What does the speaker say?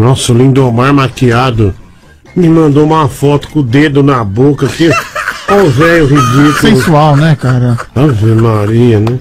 Nossa, Lindomar maquiado me mandou uma foto com o dedo na boca aqui. Olha o velho ridículo. Sensual, né, cara? Ave Maria, né?